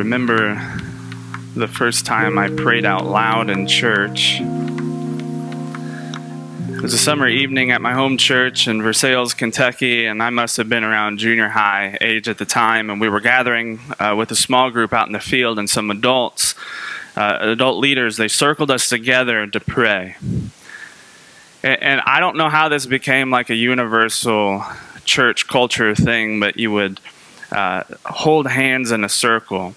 Remember the first time I prayed out loud in church. It was a summer evening at my home church in Versailles, Kentucky, and I must have been around junior high age at the time. And we were gathering uh, with a small group out in the field, and some adults, uh, adult leaders, they circled us together to pray. And, and I don't know how this became like a universal church culture thing, but you would uh, hold hands in a circle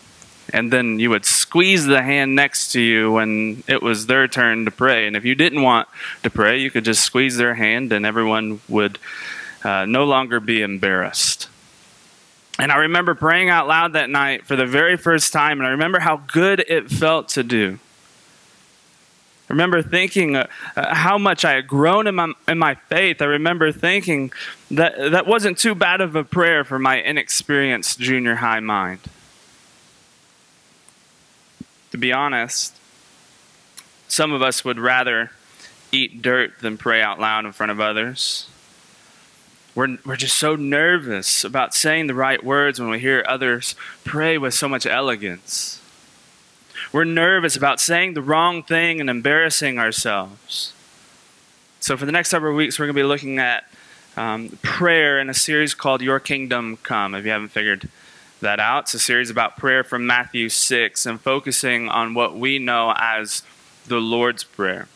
and then you would squeeze the hand next to you when it was their turn to pray. And if you didn't want to pray, you could just squeeze their hand, and everyone would uh, no longer be embarrassed. And I remember praying out loud that night for the very first time, and I remember how good it felt to do. I remember thinking uh, uh, how much I had grown in my, in my faith. I remember thinking that that wasn't too bad of a prayer for my inexperienced junior high mind. To be honest, some of us would rather eat dirt than pray out loud in front of others. We're, we're just so nervous about saying the right words when we hear others pray with so much elegance. We're nervous about saying the wrong thing and embarrassing ourselves. So, for the next several weeks, we're going to be looking at um, prayer in a series called Your Kingdom Come, if you haven't figured that out. It's a series about prayer from Matthew 6 and focusing on what we know as the Lord's Prayer.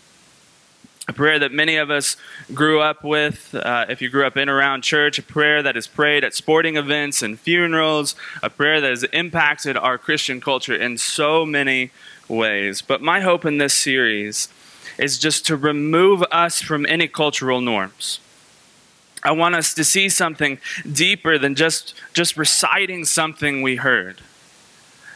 A prayer that many of us grew up with, uh, if you grew up in around church, a prayer that is prayed at sporting events and funerals, a prayer that has impacted our Christian culture in so many ways. But my hope in this series is just to remove us from any cultural norms I want us to see something deeper than just, just reciting something we heard.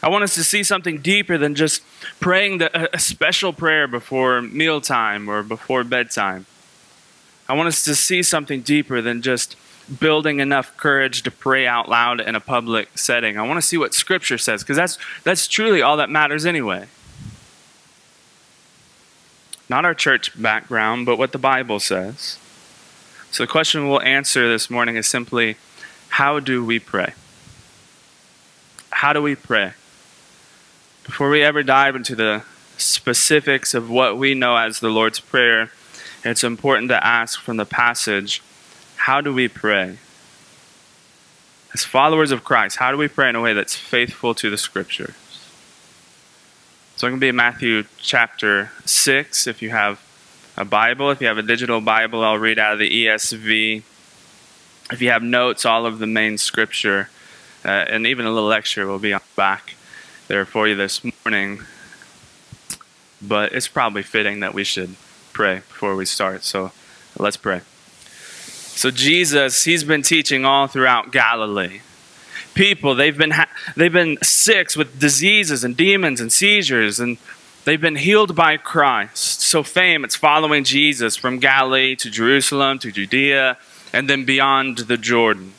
I want us to see something deeper than just praying the, a special prayer before mealtime or before bedtime. I want us to see something deeper than just building enough courage to pray out loud in a public setting. I want to see what Scripture says because that's, that's truly all that matters anyway. Not our church background, but what the Bible says. So the question we'll answer this morning is simply how do we pray? How do we pray? Before we ever dive into the specifics of what we know as the Lord's Prayer, it's important to ask from the passage how do we pray? As followers of Christ, how do we pray in a way that's faithful to the Scriptures? So I'm going to be in Matthew chapter 6. If you have a Bible. If you have a digital Bible, I'll read out of the ESV. If you have notes, all of the main scripture, uh, and even a little lecture will be on the back there for you this morning. But it's probably fitting that we should pray before we start. So let's pray. So Jesus, he's been teaching all throughout Galilee. People, they've been they've been sick with diseases and demons and seizures and They've been healed by Christ. So fame, it's following Jesus from Galilee to Jerusalem to Judea and then beyond the Jordan.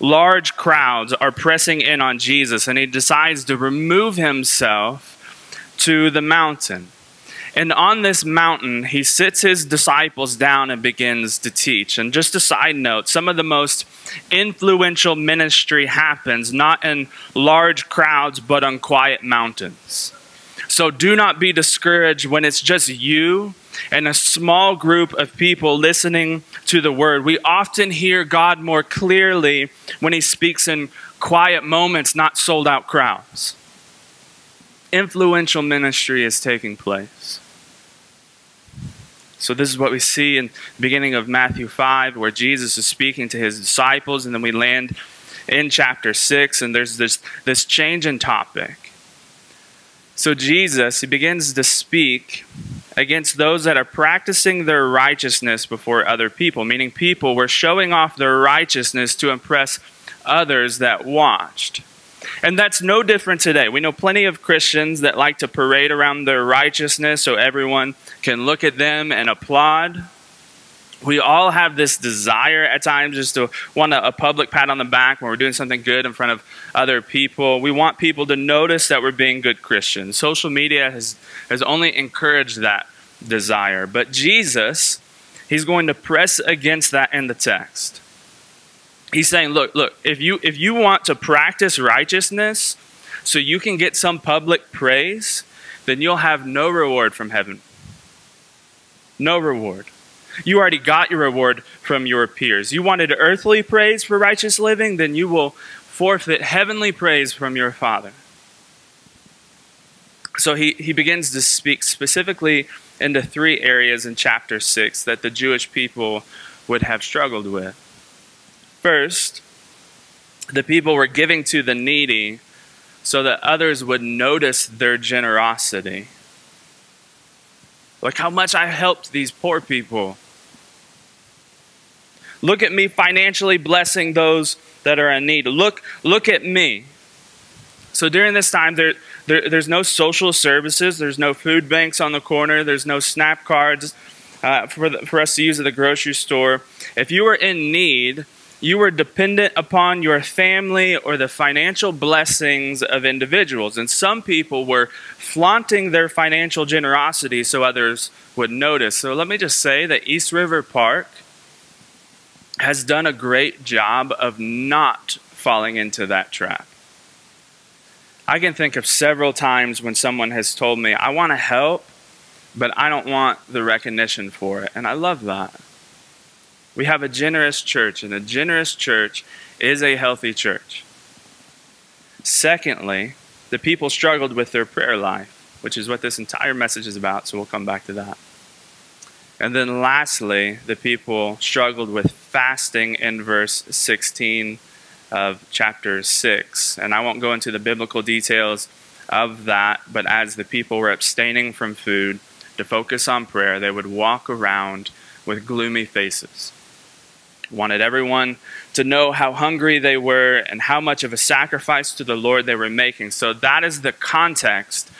Large crowds are pressing in on Jesus, and he decides to remove himself to the mountain. And on this mountain, he sits his disciples down and begins to teach. And just a side note, some of the most influential ministry happens not in large crowds, but on quiet mountains. So do not be discouraged when it's just you and a small group of people listening to the word. We often hear God more clearly when he speaks in quiet moments, not sold out crowds. Influential ministry is taking place. So this is what we see in the beginning of Matthew 5 where Jesus is speaking to his disciples and then we land in chapter 6 and there's this this change in topic. So Jesus, he begins to speak against those that are practicing their righteousness before other people, meaning people were showing off their righteousness to impress others that watched. And that's no different today. We know plenty of Christians that like to parade around their righteousness so everyone can look at them and applaud we all have this desire at times just to want a, a, public pat on the back when we're doing something good in front of other people. We want people to notice that we're being good Christians. Social media has, has only encouraged that desire. But Jesus, he's going to press against that in the text. He's saying, look, look, if you if you want to practice righteousness, so you can get some public praise, then you'll have no reward from heaven. No reward. You already got your reward from your peers. You wanted earthly praise for righteous living, then you will forfeit heavenly praise from your Father. So he, he begins to speak specifically into three areas in chapter 6 that the Jewish people would have struggled with. First, the people were giving to the needy so that others would notice their generosity. Like how much I helped these poor people. Look at me financially blessing those that are in need. Look, look at me. So during this time, there, there, there's no social services, there's no food banks on the corner, there's no SNAP cards uh, for, the, for us to use at the grocery store. If you were in need, you were dependent upon your family or the financial blessings of individuals. And some people were flaunting their financial generosity so others would notice. So let me just say that East River Park has done a great job of not falling into that trap. I can think of several times when someone has told me, I want to help, but I don't want the recognition for it. And I love that. We have a generous church, and a generous church is a healthy church. Secondly, the people struggled with their prayer life, which is what this entire message is about, so we'll come back to that. And then lastly, the people struggled with fasting in verse 16 of chapter 6. And I won't go into the biblical details of that, but as the people were abstaining from food to focus on prayer, they would walk around with gloomy faces. Wanted everyone to know how hungry they were and how much of a sacrifice to the Lord they were making. So that is the context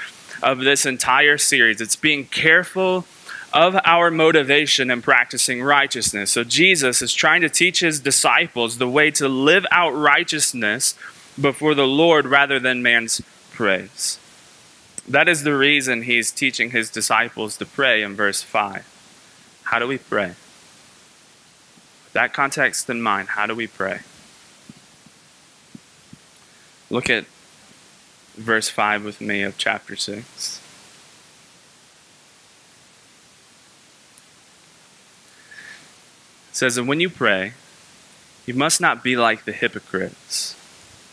of this entire series. It's being careful of our motivation in practicing righteousness. So Jesus is trying to teach his disciples the way to live out righteousness before the Lord rather than man's praise. That is the reason he's teaching his disciples to pray in verse 5. How do we pray? With that context in mind, how do we pray? Look at verse 5 with me of chapter 6. Says that when you pray, you must not be like the hypocrites,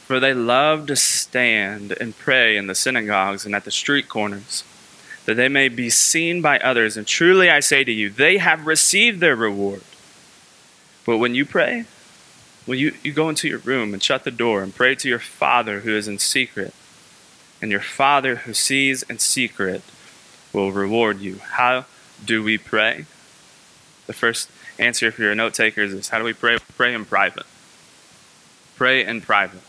for they love to stand and pray in the synagogues and at the street corners, that they may be seen by others. And truly I say to you, they have received their reward. But when you pray, well, you, you go into your room and shut the door and pray to your Father who is in secret. And your Father who sees in secret will reward you. How do we pray? The first answer if you're a note taker is how do we pray? Pray in private. Pray in private.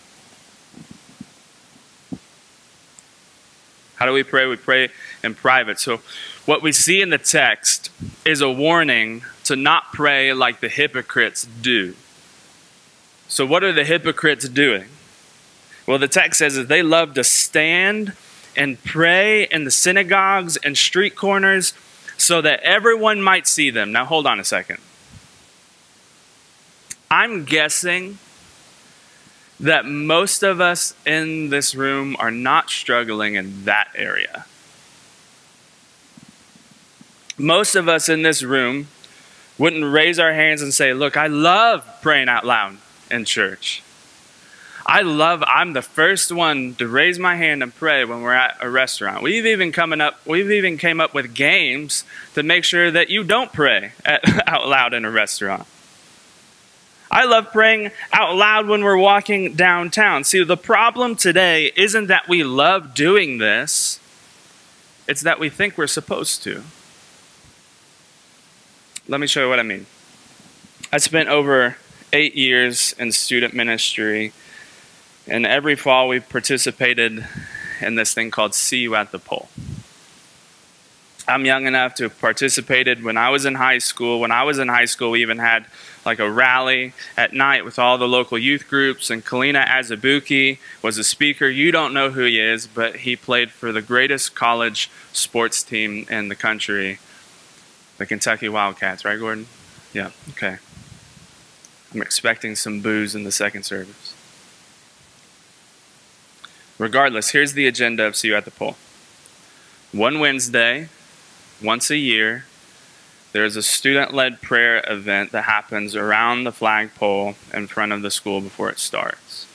How do we pray? We pray in private. So, what we see in the text is a warning to not pray like the hypocrites do. So, what are the hypocrites doing? Well, the text says that they love to stand and pray in the synagogues and street corners so that everyone might see them. Now, hold on a second. I'm guessing that most of us in this room are not struggling in that area. Most of us in this room wouldn't raise our hands and say, Look, I love praying out loud in church. I love, I'm the first one to raise my hand and pray when we're at a restaurant. We've even coming up, we've even came up with games to make sure that you don't pray at, out loud in a restaurant. I love praying out loud when we're walking downtown. See, the problem today isn't that we love doing this, it's that we think we're supposed to. Let me show you what I mean. I spent over eight years in student ministry, and every fall we participated in this thing called See You at the Pole. I'm young enough to have participated when I was in high school. When I was in high school, we even had like a rally at night with all the local youth groups, and Kelenna Azubuike was a speaker. You don't know who he is, but he played for the greatest college sports team in the country, the Kentucky Wildcats, right, Gordon? Yeah, okay. I'm expecting some boos in the second service. Regardless, here's the agenda of See You at the Pole. One Wednesday, once a year, there's a student led prayer event that happens around the flagpole in front of the school before it starts.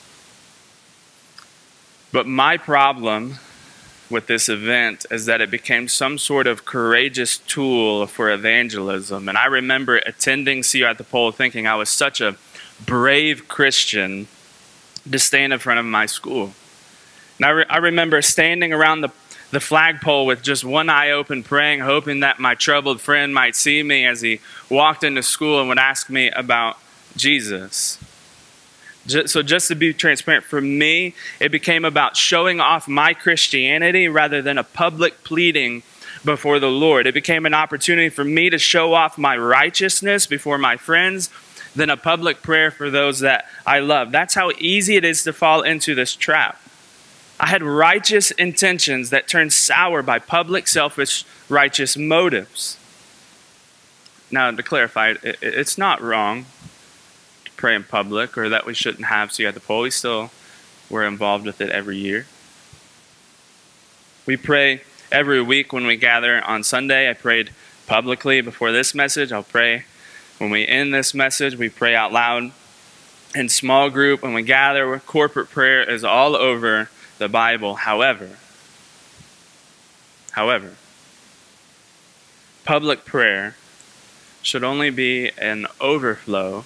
But my problem with this event is that it became some sort of courageous tool for evangelism. And I remember attending See You at the Pole thinking I was such a brave Christian to stand in front of my school. And I, re- I remember standing around the, the flagpole with just one eye open, praying, hoping that my troubled friend might see me as he walked into school and would ask me about Jesus. So, just to be transparent, for me, it became about showing off my Christianity rather than a public pleading before the Lord. It became an opportunity for me to show off my righteousness before my friends than a public prayer for those that I love. That's how easy it is to fall into this trap. I had righteous intentions that turned sour by public, selfish, righteous motives. Now, to clarify, it's not wrong to pray in public or that we shouldn't have See You at the Pole. We still were involved with it every year. We pray every week when we gather on Sunday. I prayed publicly before this message. I'll pray when we end this message. We pray out loud in small group. When we gather, corporate prayer is all over the Bible. However, however, public prayer should only be an overflow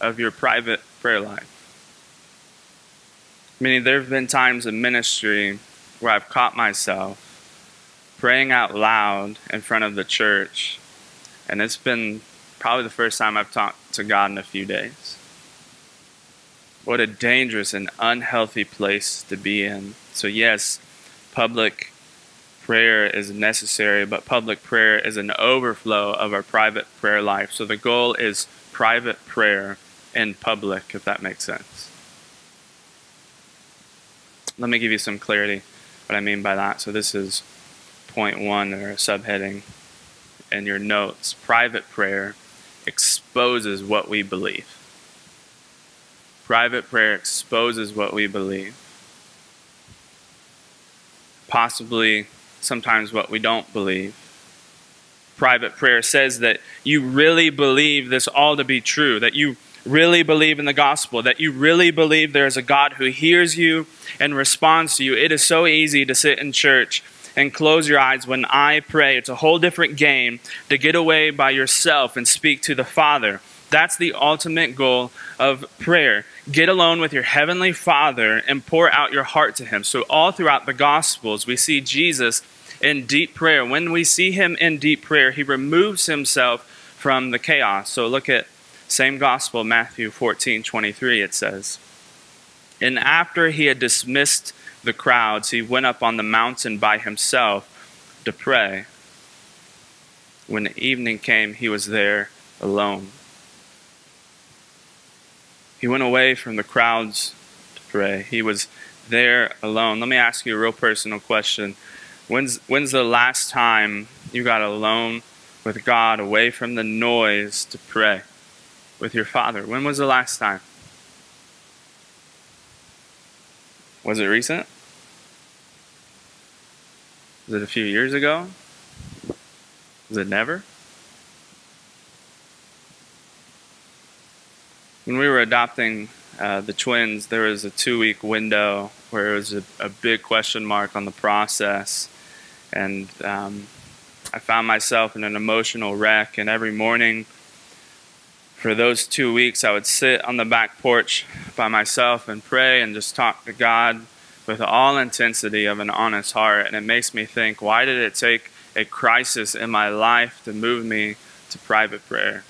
of your private prayer life. Meaning, there have been times in ministry where I've caught myself praying out loud in front of the church, and it's been probably the first time I've talked to God in a few days. What a dangerous and unhealthy place to be in. So, yes, public prayer is necessary, but public prayer is an overflow of our private prayer life. So, the goal is private prayer in public, if that makes sense. Let me give you some clarity what I mean by that. So, this is point one or a subheading in your notes. Private prayer exposes what we believe. Private prayer exposes what we believe. Possibly sometimes what we don't believe. Private prayer says that you really believe this all to be true, that you really believe in the gospel, that you really believe there is a God who hears you and responds to you. It is so easy to sit in church and close your eyes when I pray. It's a whole different game to get away by yourself and speak to the Father. That's the ultimate goal of prayer. Get alone with your heavenly Father and pour out your heart to Him. So, all throughout the Gospels, we see Jesus in deep prayer. When we see Him in deep prayer, He removes Himself from the chaos. So, look at same Gospel, Matthew 14 23, it says, And after He had dismissed the crowds, He went up on the mountain by Himself to pray. When the evening came, He was there alone. He went away from the crowds to pray. He was there alone. Let me ask you a real personal question. When's, when's the last time you got alone with God, away from the noise to pray with your Father? When was the last time? Was it recent? Was it a few years ago? Was it never? When we were adopting uh, the twins, there was a two week window where it was a, a, big question mark on the process. And um, I found myself in an emotional wreck. And every morning for those two weeks, I would sit on the back porch by myself and pray and just talk to God with all intensity of an honest heart. And it makes me think, why did it take a crisis in my life to move me to private prayer?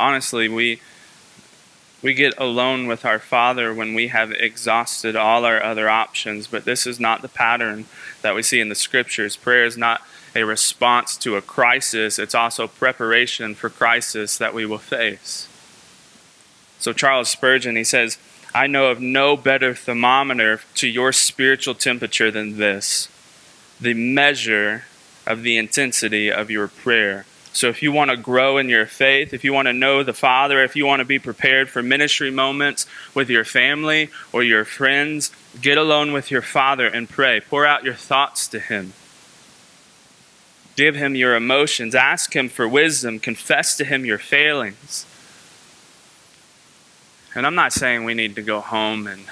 Honestly, we we get alone with our Father when we have exhausted all our other options, but this is not the pattern that we see in the scriptures. Prayer is not a response to a crisis, it's also preparation for crisis that we will face. So Charles Spurgeon, he says, I know of no better thermometer to your spiritual temperature than this, the measure of the intensity of your prayer. So, if you want to grow in your faith, if you want to know the Father, if you want to be prepared for ministry moments with your family or your friends, get alone with your Father and pray. Pour out your thoughts to Him. Give Him your emotions. Ask Him for wisdom. Confess to Him your failings. And I'm not saying we need to go home and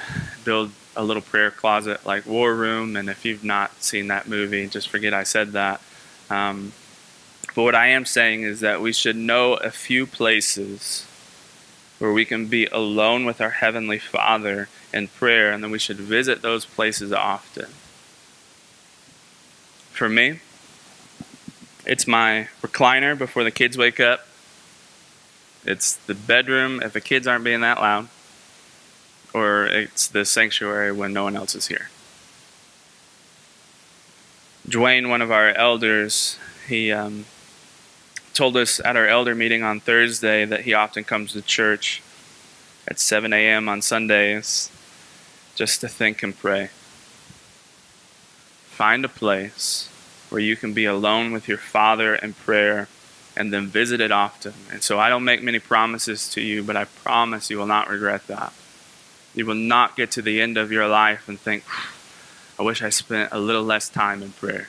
build a little prayer closet like War Room. And if you've not seen that movie, just forget I said that. Um, but what I am saying is that we should know a few places where we can be alone with our Heavenly Father in prayer, and then we should visit those places often. For me, it's my recliner before the kids wake up. It's the bedroom if the kids aren't being that loud. Or it's the sanctuary when no one else is here. Dwayne, one of our elders, he um, told us at our elder meeting on Thursday that he often comes to church at 7 a.m. on Sundays just to think and pray. Find a place where you can be alone with your Father in prayer and then visit it often. And so I don't make many promises to you, but I promise you will not regret that. You will not get to the end of your life and think, I wish I spent a little less time in prayer.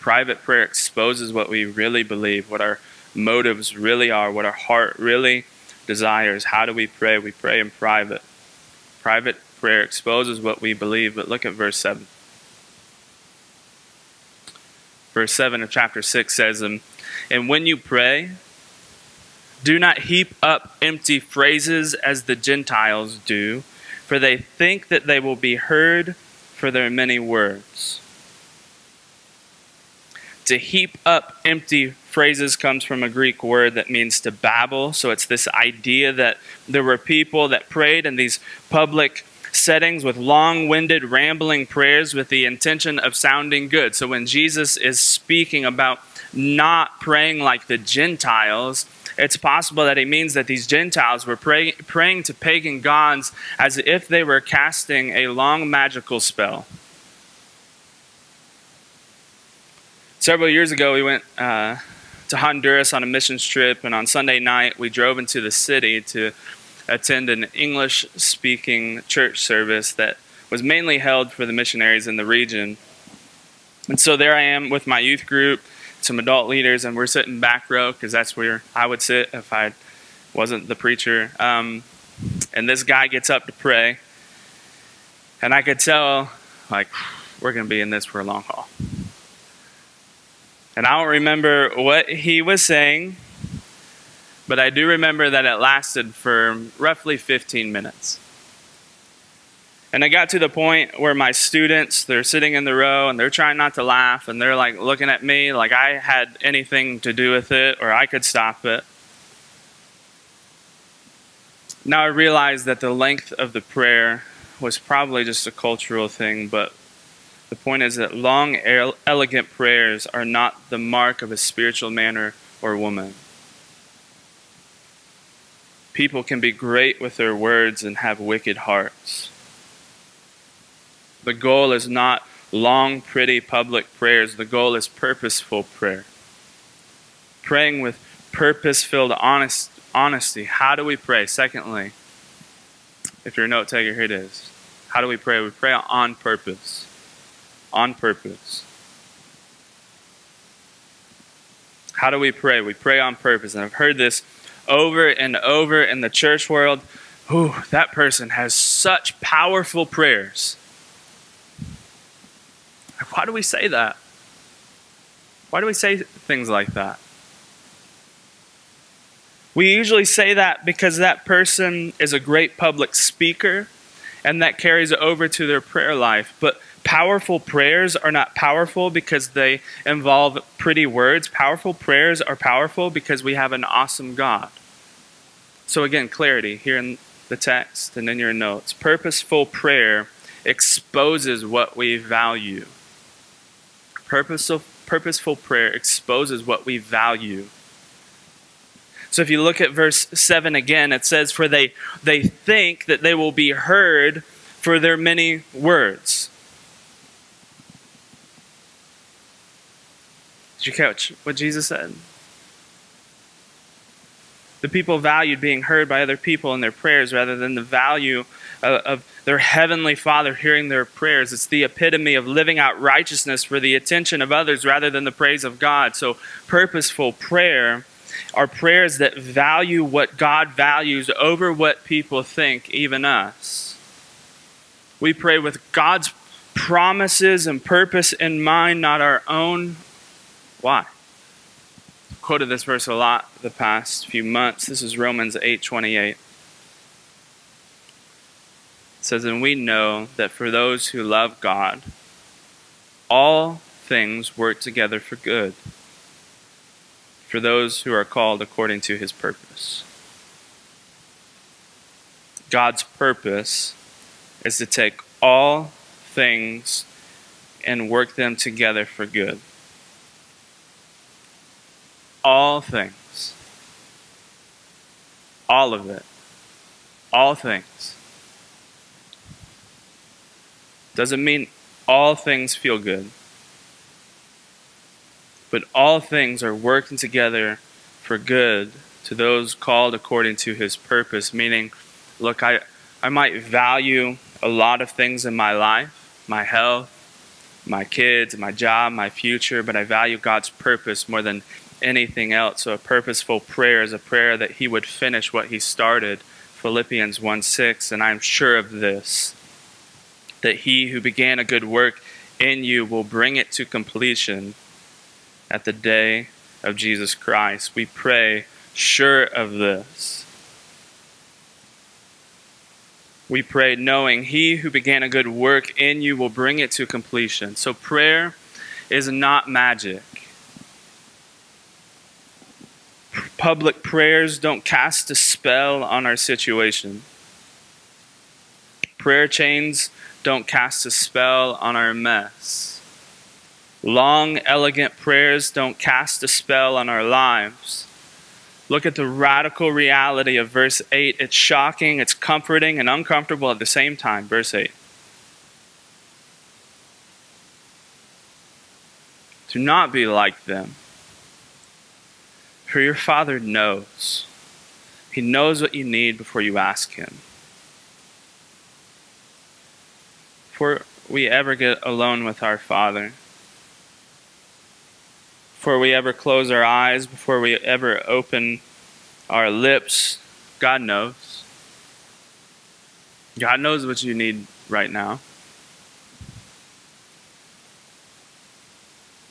Private prayer exposes what we really believe, what our motives really are, what our heart really desires. How do we pray? We pray in private. Private prayer exposes what we believe, but look at verse 7. Verse 7 of chapter 6 says, um, And when you pray, do not heap up empty phrases as the Gentiles do, for they think that they will be heard for their many words to heap up empty phrases comes from a Greek word that means to babble. So it's this idea that there were people that prayed in these public settings with long winded, rambling prayers with the intention of sounding good. So when Jesus is speaking about not praying like the Gentiles, it's possible that he means that these Gentiles were pray, praying to pagan gods as if they were casting a long magical spell. Several years ago, we went uh, to Honduras on a missions trip, and on Sunday night, we drove into the city to attend an English speaking church service that was mainly held for the missionaries in the region. And so there I am with my youth group, some adult leaders, and we're sitting back row because that's where I would sit if I wasn't the preacher. Um, and this guy gets up to pray, and I could tell, like, we're going to be in this for a long haul. And I don't remember what he was saying, but I do remember that it lasted for roughly 15 minutes. And I got to the point where my students, they're sitting in the row and they're trying not to laugh and they're like looking at me like I had anything to do with it or I could stop it. Now I realize that the length of the prayer was probably just a cultural thing, but the point is that long, elegant prayers are not the mark of a spiritual man or, or woman. People can be great with their words and have wicked hearts. The goal is not long, pretty public prayers. The goal is purposeful prayer. Praying with purpose filled honest, honesty. How do we pray? Secondly, if you're a note taker, here it is. How do we pray? We pray on purpose on purpose. How do we pray? We pray on purpose. And I've heard this over and over in the church world. Ooh, that person has such powerful prayers. Why do we say that? Why do we say things like that? We usually say that because that person is a great public speaker and that carries over to their prayer life. But Powerful prayers are not powerful because they involve pretty words. Powerful prayers are powerful because we have an awesome God. So, again, clarity here in the text and in your notes. Purposeful prayer exposes what we value. Purposeful, purposeful prayer exposes what we value. So if you look at verse 7 again, it says, For they, they think that they will be heard for their many words. Did you catch what Jesus said? The people valued being heard by other people in their prayers rather than the value of, of, their heavenly Father hearing their prayers. It's the epitome of living out righteousness for the attention of others rather than the praise of God. So, purposeful prayer are prayers that value what God values over what people think, even us. We pray with God's promises and purpose in mind, not our own. Why? I've quoted this verse a lot the past few months. This is Romans 8:28. It says, "And we know that for those who love God, all things work together for good." for those who are called according to his purpose. God's purpose is to take all things and work them together for good. All things. All of it. All things. Doesn't mean all things feel good but all things are working together for good to those called according to his purpose. Meaning, look, I, I might value a lot of things in my life, my health, my kids, my job, my future, but I value God's purpose more than anything else. So a purposeful prayer is a prayer that he would finish what he started. Philippians 1 6, and I'm sure of this, that he who began a good work in you will bring it to completion at the day of Jesus Christ. We pray sure of this. We pray knowing He who began a good work in you will bring it to completion. So prayer is not magic. Public prayers don't cast a spell on our situation. Prayer chains don't cast a spell on our mess. Long, elegant prayers don't cast a spell on our lives. Look at the radical reality of verse 8. It's shocking, it's comforting, and uncomfortable at the same time. Verse 8. Do not be like them, for your Father knows. He knows what you need before you ask Him. Before we ever get alone with our Father, before we ever close our eyes, before we ever open our lips, God knows. God knows what you need right now.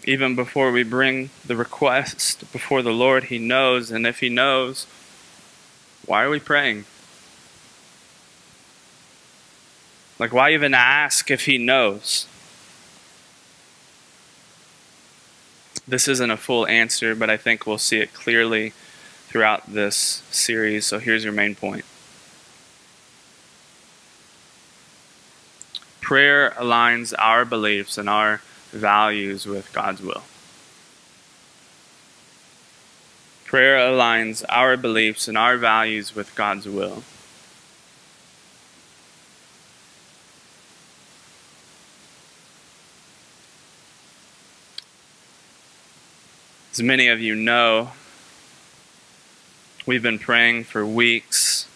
Even before we bring the request before the Lord, He knows. And if He knows, why are we praying? Like, why even ask if He knows? This isn't a full answer, but I think we'll see it clearly throughout this series. So here's your main point Prayer aligns our beliefs and our values with God's will. Prayer aligns our beliefs and our values with God's will. As many of you know, we've been praying for weeks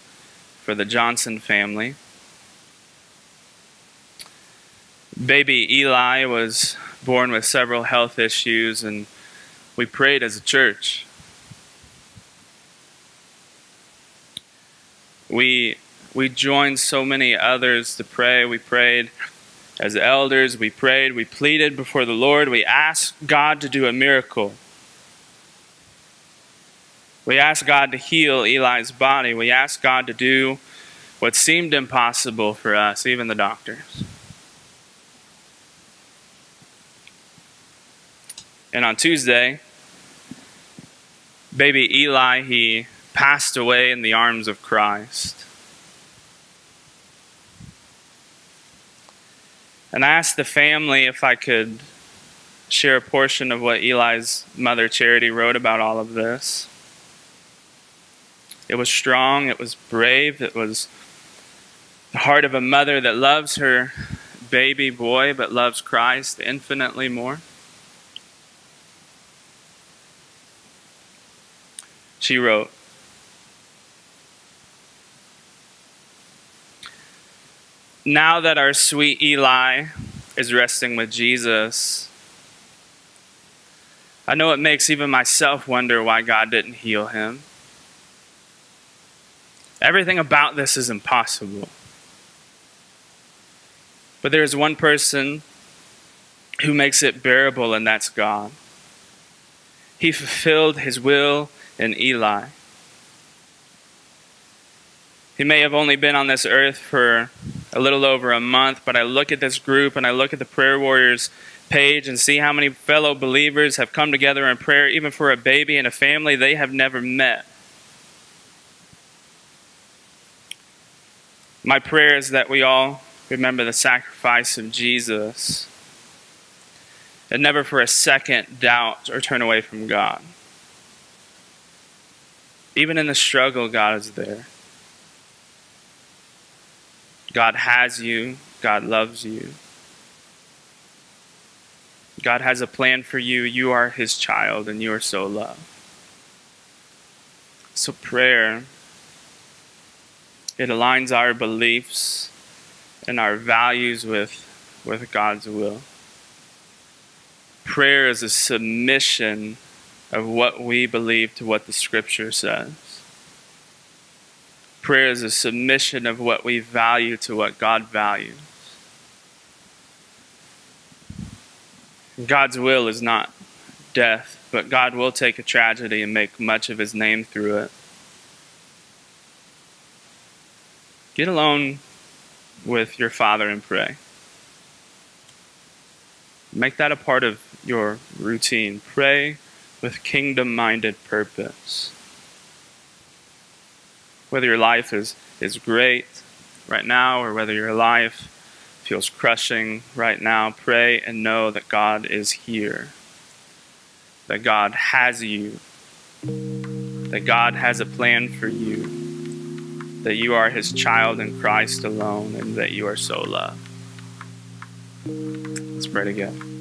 for the Johnson family. Baby Eli was born with several health issues, and we prayed as a church. We, we joined so many others to pray. We prayed as elders, we prayed, we pleaded before the Lord, we asked God to do a miracle. We asked God to heal Eli's body. We asked God to do what seemed impossible for us, even the doctors. And on Tuesday, baby Eli, he passed away in the arms of Christ. And I asked the family if I could share a portion of what Eli's mother, Charity, wrote about all of this. It was strong, it was brave, it was the heart of a mother that loves her baby boy but loves Christ infinitely more. She wrote, Now that our sweet Eli is resting with Jesus, I know it makes even myself wonder why God didn't heal him. Everything about this is impossible. But there is one person who makes it bearable, and that's God. He fulfilled his will in Eli. He may have only been on this earth for a little over a month, but I look at this group and I look at the prayer warriors page and see how many fellow believers have come together in prayer, even for a baby and a family they have never met. My prayer is that we all remember the sacrifice of Jesus and never for a second doubt or turn away from God. Even in the struggle, God is there. God has you, God loves you. God has a plan for you. You are His child, and you are so loved. So, prayer, it aligns our beliefs and our values with, with God's will. Prayer is a submission of what we believe to what the Scripture says. Prayer is a submission of what we value to what God values. God's will is not death, but God will take a tragedy and make much of his name through it. Get alone with your Father and pray. Make that a part of your routine. Pray with kingdom minded purpose. Whether your life is, is great right now or whether your life feels crushing right now, pray and know that God is here, that God has you, that God has a plan for you, that you are His child in Christ alone, and that you are so loved. Let's pray together.